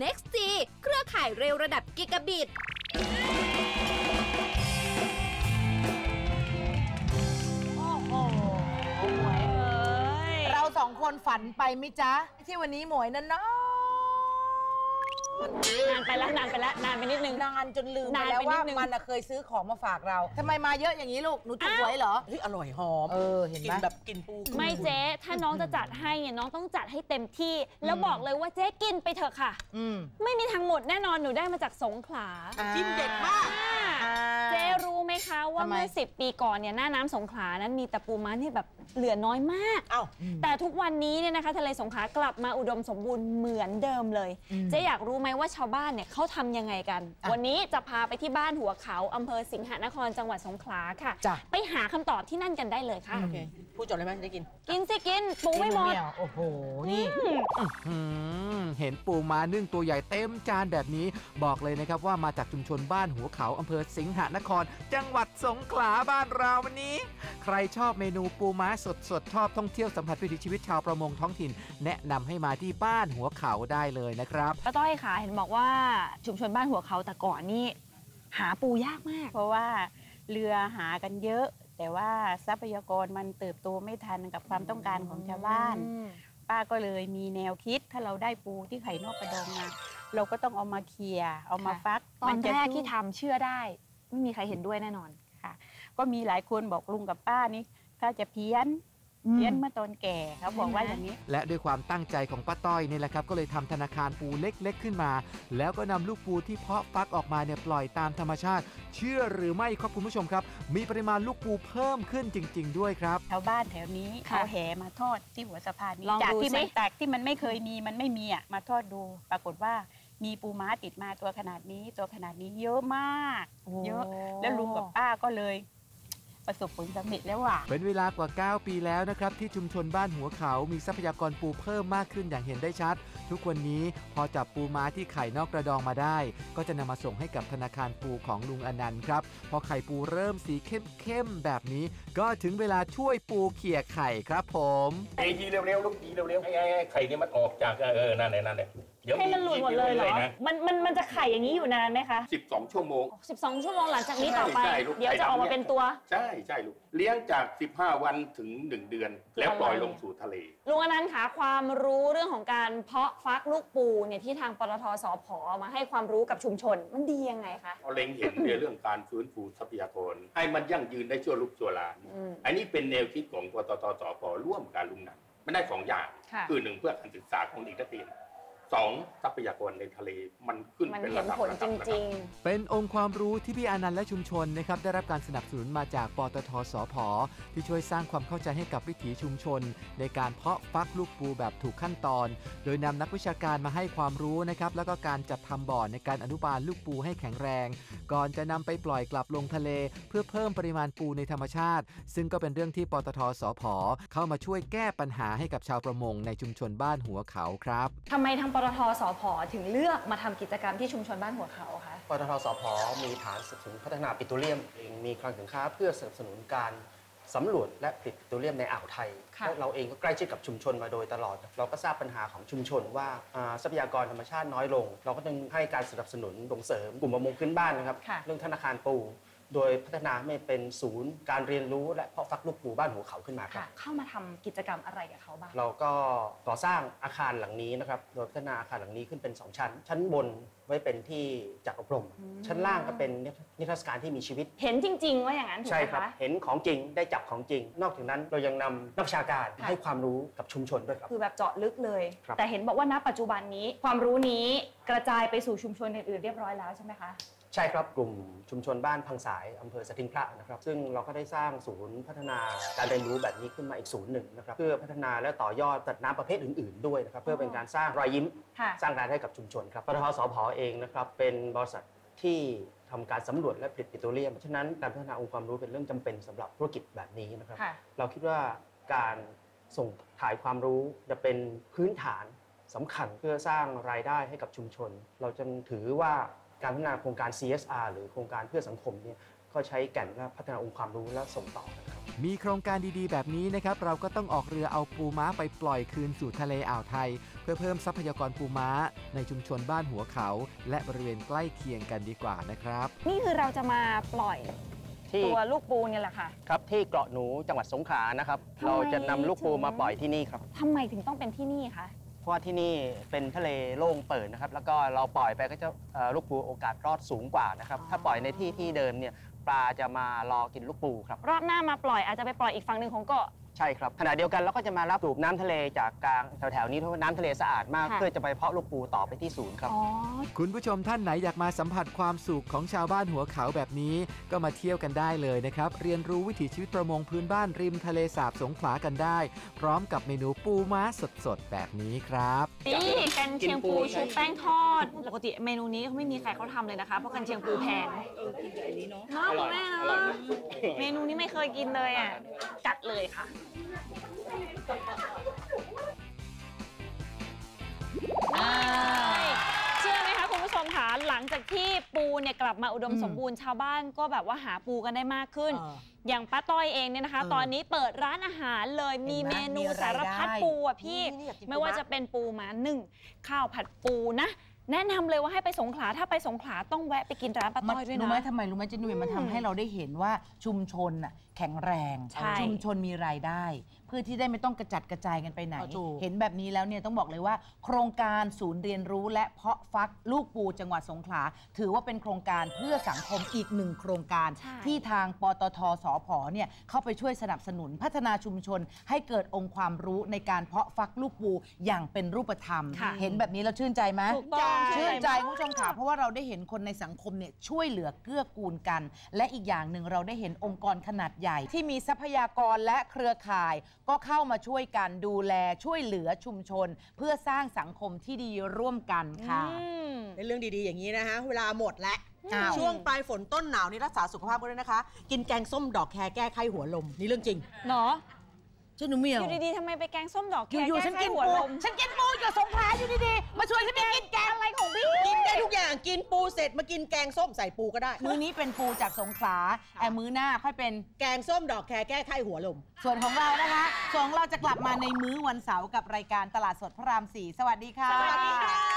Next G เครือข่ายเร็วระดับกิกะบิตโอ้โหหมวยเอ้ยเราสองคนฝันไปมิจ๊ะ ที่วันนี้หมวยนั่นนะ นานไปแล้วนานไปแล้วนานไปนิดนึง นานจนลืมไปนานแล้วไปนิว่าดนึงมันน่ะเคยซื้อของมาฝากเราทำไมมาเยอะอย่างนี้ลูกหนูถูกหวยเหรอเฮ้ยอร่อยหอมเออเห็นกิไหมนแบบกินปูไม่เจ๊ถ้าน้องจะจัดให้เนี่ยน้องต้องจัดให้เต็มที่ แล้วบอกเลยว่าเจ๊กินไปเถอะค่ะอืมไม่มีทางหมดแน่นอนหนูได้มาจากสงขลาจิ้มเด็ดมากอ่าเจ๊รู้ไห มคะว่าทำไมเมื่อ10ปีก่อนเนี่ยหน้าน้ำสงขลานั้นมีแต่ปูม้าที่แบบเหลือน้อยมากเอ้าแต่ทุกวันนี้เนี่ยนะคะทะเลสงขลากลับมาอุดมสมบูรณ์เหมือนเดิมเลยเจ๊อยากรู้ไหมว่าชาวบ้านเนี่ยเขาทำยังไงกันอะวันนี้จะพาไปที่บ้านหัวเขาอำเภอสิงหนครจังหวัดสงขลาค่ะจ้ะไปหาคำตอบที่นั่นกันได้เลยค่ะโอเคพูดจบเลยไหมจะได้กิน กินสิกินปูไม่หมดเยวโอ้โหนี่อืมเห็นปูม้านึ่งตัวใหญ่เต็มจานแบบนี้บอกเลยนะครับว่ามาจากชุมชนบ้านหัวเขาอำเภอสิงหนครจังหวัดสงขลาบ้านเราวันนี้ ใครชอบเมนูปูม้าสดสดๆชอบท่องเที่ยวสัมผัสวิถีชีวิตชาวประมงท้องถิ่น แนะนำให้มาที่บ้านหัวเขาได้เลยนะครับป้าต้อยค่ะเห็นบอกว่าชุมชนบ้านหัวเขาแต่ก่อนนี่หาปูยากมาก เพราะว่าเรือหากันเยอะ แต่ว่าทรัพยากรมันเติบโตไม่ทันกับความต้องการของชาวบ้าน ป้าก็เลยมีแนวคิดถ้าเราได้ปูที่ไข่นอกกระดองมาเราก็ต้องเอามาเคลียร์เอามาค่ะฟักตอนมัจะแรกสู้ที่ทำเชื่อได้ ไม่มีใครเห็นด้วยแน่นอนค่ะ ก็มีหลายคนบอกลุงกับป้านี่ถ้าจะเพี้ยนเพี้ยนเมื่อตอนแก่เขาบอกว่าอย่างนี้ และด้วยความตั้งใจของป้าต้อยนี่แหละครับ ก็เลยทำธนาคารปูเล็กๆ ขึ้นมา แล้วก็นำลูกปูที่เพาะฟักออกมาเนี่ยปล่อยตามธรรมชาติ เชื่อหรือไม่ครับคุณผู้ชมครับ มีปริมาณลูกปูเพิ่มขึ้นจริง ๆ ด้วยครับชาวบ้านแถวนี้ค่ะเอาแหมาทอดที่หัวสะพานนี้ลองจากดูที่มันสิแตกที่มันไม่เคยมีมันไม่มีอะมาทอดดู ปรากฏว่า มีปูม้าติดมาตัวขนาดนี้ ตัวขนาดนี้เยอะมาก เยอะแล้วลุงกับป้าก็เลย ประสบผลสำเร็จแล้วว่ะเป็นเวลากว่า 9 ปีแล้วนะครับ ที่ชุมชนบ้านหัวเขามีทรัพยากรปูเพิ่มมากขึ้นอย่างเห็นได้ชัด ทุกวันนี้พอจับปูม้าที่ไข่นอกกระดองมาได้ ก็จะนำมาส่งให้กับธนาคารปูของลุงอนันต์ครับพอไข่ปูเริ่มสีเข้มๆแบบนี้ ก็ถึงเวลาช่วยปูเขี่ยไข่ครับผม ไอ้ยีเร็วๆลูกยีเร็วๆไอ้ไอ้ไอ้ไข่นี่มันออกจากเออนั่นแหละนั่นแหละ เดี๋ยวให้มันหลุดหมดเลยเหรอ นะมันมันมันจะไข่อย่างนี้อยู่นานไหมคะสิบสองชั่วโมง 12 ชั่วโมงหลังจากนี้ต่อไป ใช่ลูก เดี๋ยวจะออกมาเป็นตัว ใช่ใช่ลูก เลี้ยงจาก 15 วันถึง 1 เดือน แล้วปล่อยลงสู่ทะเล ลุงอนันต์คะความรู้เรื่องของการเพาะฟักลูกปูเนี่ยที่ทางปตทสพมาให้ความรู้กับชุมชนมันดียังไงคะ เราเล็งเห็นในเรื่องการฟื้นฟูทรัพยากร ให้มันยั่งยืนได้ชั่วลูกชั่วหลาน อืม อันนี้เป็นแนวคิดของปตทสพร่วมการลุงหนังมันได้สองอย่างค่ะคือหนึ่งเพื่อการศึกษาของเด็กนักเรียน สองทรัพยากรในทะเลมันขึ้นมันเป็นเห็ระนดับผลระจดับะดับริง เป็นองค์ความรู้ที่พี่อานันต์และชุมชนนะครับได้รับการสนับสนุนมาจากปตทสพที่ช่วยสร้างความเข้าใจให้กับวิถีชุมชน ในการเพาะฟักลูกปูแบบถูกขั้นตอน โดยนำนักวิชาการมาให้ความรู้นะครับแล้วก็การจัดทำบ่อในการอนุบาลลูกปูให้แข็งแรง ก่อนจะนำไปปล่อยกลับลงทะเล เพื่อเพิ่มปริมาณปูในธรรมชาติ ซึ่งก็เป็นเรื่องที่ปตทสพเข้ามาช่วยแก้ปัญหาให้กับชาวประมงในชุมชนบ้านหัวเขาครับ ๆทำไมทางปตทสพถึงเลือกมาทำกิจกรรมที่ชุมชนบ้านหัวเขาคะปตทสพมีฐานสนับสนุนพัฒนาปิโตรเลียมเองมีคลังสินค้าเพื่อสนับสนุนการสำรวจและผลิตปิโตรเลียมในอ่าวไทยค่ะและเราเองก็ใกล้ชิดกับชุมชนมาโดยตลอด เราก็ทราบปัญหาของชุมชนว่าอ่าทรัพยากรธรรมชาติน้อยลง เราก็ต้องให้การสนับสนุนส่งเสริมกลุ่มประมงพื้นบ้านนะครับค่ะเรื่องธนาคารปู โดยพัฒนาให้เป็นศูนย์การเรียนรู้และเพาะฟักลูกปูบ้านหัวเขาขึ้นมาครับค่ะเข้ามาทำกิจกรรมอะไรกับเขาบ้าง เราก็ก่อสร้างอาคารหลังนี้นะครับ โดยพัฒนาอาคารหลังนี้ขึ้นเป็น 2 ชั้น ชั้นบนไว้เป็นที่จัดอบรม ชั้นล่างก็เป็นนิทรรศการที่มีชีวิต เห็นจริง ๆ ว่าอย่างนั้นถูกใช่ไหมครับคะเห็นของจริง ได้จับของจริง นอกจากนั้นเรายังนำนักวิชาการค่ะให้ความรู้กับชุมชนด้วยครับ คือแบบเจาะลึกเลยครับแต่เห็นบอกว่าณปัจจุบันนี้ความรู้นี้กระจายไปสู่ชุมชนอื่นๆเรียบร้อยแล้วใช่ไหมคะ ใช่ครับกลุ่มชุมชนบ้านพังสายอำเภอสถิงพระนะครับ ซึ่งเราก็ได้สร้างศูนย์พัฒนาการเรียนรู้แบบนี้ขึ้นมาอีกศูนย์หนึ่งนะครับเพื่อพัฒนาและต่อยอดตัดน้ำประเภทอื่น ๆ ด้วยนะครับเพื่อเป็นการสร้างรอยยิ้มค่ะสร้างรายได้ให้กับชุมชนครับปตทสพเองนะครับเป็นบริษัทที่ทำการสำรวจและผลิตปิโตรเลียมฉะนั้นการพัฒนาองค์ความรู้เป็นเรื่องจำเป็นสำหรับธุรกิจแบบนี้นะครับค่ะเราคิดว่าการส่งถ่ายความรู้จะเป็นพื้นฐานสำคัญเพื่อสร้างรายได้ให้กับชุมชน เราจะถือว่า การพัฒนาโครงการ CSR หรือโครงการเพื่อสังคมเนี่ยก็ใช้แก่นว่าพัฒนาองค์ความรู้และส่งต่อกันครับมีโครงการดีๆ แบบนี้นะครับ เราก็ต้องออกเรือเอาปูม้าไปปล่อยคืนสู่ทะเลอ่าวไทย เพื่อเพิ่มทรัพยากรปูม้า ในชุมชนบ้านหัวเขา และบริเวณใกล้เคียงกันดีกว่านะครับ นี่คือเราจะมาปล่อยที่ตัวลูกปูเนี่ยแหละค่ะ ครับที่เกาะหนูจังหวัดสงขลานะครับทำไมเราจะนำลูกปูถึงมาปล่อยที่นี่ครับทำไมถึงต้องเป็นที่นี่คะ เพราะว่าที่นี่เป็นทะเลโล่งเปิดนะครับ แล้วก็เราปล่อยไปก็จะเอ่อลูกปูโอกาสรอดสูงกว่านะครับ ถ้าปล่อยในที่ที่เดิมเนี่ยปลาจะมารอกินลูกปูครับ รอบหน้ามาปล่อยอาจจะไปปล่อยอีกฝั่งหนึ่งของเกาะใช่ครับขณะเดียวกันเราก็จะมารับสูบน้ำทะเลจากกลางแถวๆนี้เพราะว่าน้ำทะเลสะอาดมาก ค่ะ เพื่อจะไปเพาะลูกปูต่อไปที่ศูนย์ครับ อ๋อ คุณผู้ชมท่านไหนอยากมาสัมผัสความสุขของชาวบ้านหัวเขาแบบนี้ ก็มาเที่ยวกันได้เลยนะครับ เรียนรู้วิถีชีวิตประมงพื้นบ้านริมทะเลสาบสงขลากันได้ พร้อมกับเมนูปูม้าสดๆ แบบนี้ครับ นี่กันเชียงปูชุบแป้งทอด ปกติเมนูนี้เขาไม่มีใครเขาทำเลยนะคะเพราะกันเชียงปูแพงเออกินแบบนี้เนาะคุณแม่เนาะเมนูนี้ไม่เคยกินเลยอะจัดเลยค่ะเชื่อไหมคะคุณผู้ชมคะหลังจากที่ปูเนี่ยกลับมาอุดมอืมสมบูรณ์ชาวบ้านก็แบบว่าหาปูกันได้มากขึ้นเอออย่างป้าต้อยเองเนี่ยนะคะเออตอนนี้เปิดร้านอาหารเลยมีเห็นไหมเมนูมีรายได้สารพัดปูอะพี่นี่อยากกินปูไม่ว่าม้าจะเป็นปูม้าหนึ่งข้าวผัดปูนะแนะนำเลยว่าให้ไปสงขลาถ้าไปสงขลาต้องแวะไปกินร้านป้าต้อยด้วยรู้นะไหมทำไมรู้ไหมเจนุ้ยมันทำให้เราได้เห็นว่าชุมชนน่ะแข็งแรง ใช่ชุมชนมีรายได้ เพื่อที่ได้ไม่ต้องกระจัดกระจายกันไปไหนเอาถูก เห็นแบบนี้แล้วเนี่ยต้องบอกเลยว่า โครงการศูนย์เรียนรู้และเพาะฟักลูกปูจังหวัดสงขลา ถือว่าเป็นโครงการเพื่อสังคมอีกหนึ่งโครงการ ใช่ ที่ทางปตทสพเนี่ยเข้าไปช่วยสนับสนุนพัฒนาชุมชน ให้เกิดองค์ความรู้ในการเพาะฟักลูกปูอย่างเป็นรูปธรรม ค่ะ เห็นแบบนี้แล้วชื่นใจไหม ถูกต้องชื่นใจมากคุณผู้ชมค่ะเพราะว่าเราได้เห็นคนในสังคมเนี่ยช่วยเหลือเกื้อกูลกัน และอีกอย่างหนึ่งเราได้เห็นองค์กรขนาดใหญ่ที่มีทรัพยากรและเครือข่าย ก็เข้ามาช่วยกันดูแลช่วยเหลือชุมชน เพื่อสร้างสังคมที่ดีร่วมกันค่ะอืมเป็นเรื่องดีๆอย่างนี้นะคะ เวลาหมดแล้วอ้าวช่วงปลายฝนต้นหนาวนี่รักษาสุขภาพกันด้วยนะคะ กินแกงส้มดอกแครแก้ไข้หัวลมนี่เรื่องจริงเนาะ ฉันหนูเมียอวยู่ดีๆทำไมไปแกงส้มดอกอแครยู่ๆแก้ฉันไขกินหัวปูลมฉันกินปูอยู่สงขลาอยู่ดีๆ มาชวนฉันไปกินแกงอะไรของพี่กินได้ทุกอย่างกินปูเสร็จมากินแกงส้มใส่ปูก็ได้ มื้อนี้เป็นปูจากสงขลาแต่มื้อหน้าค่อยเป็น แกงส้มดอกแครแก้ไข้หัวลม ส่วนของเรานะคะส่วนของเราจะกลับมาในมื้อวันเสาร์กับรายการตลาดสดพระรามสี่สวัสดีค่ะ สวัสดีค่ะ